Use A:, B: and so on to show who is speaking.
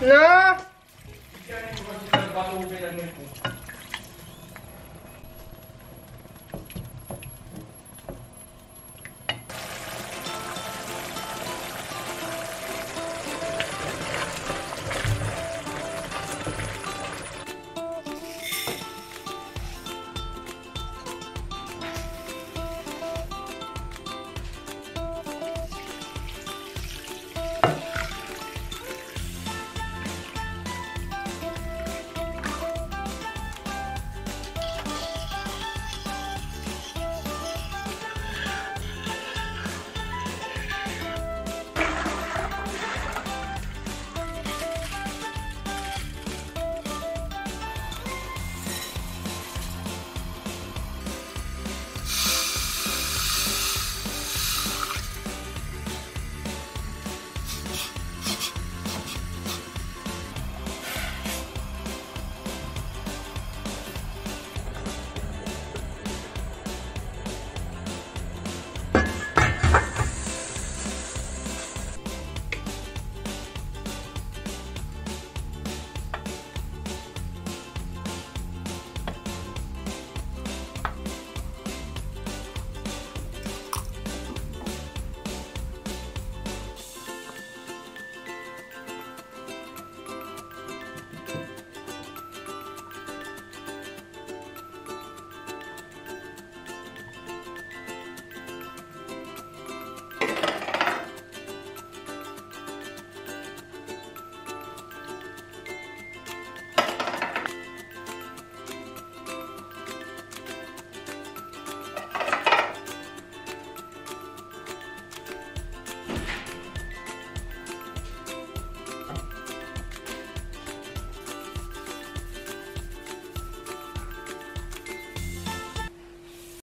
A: No!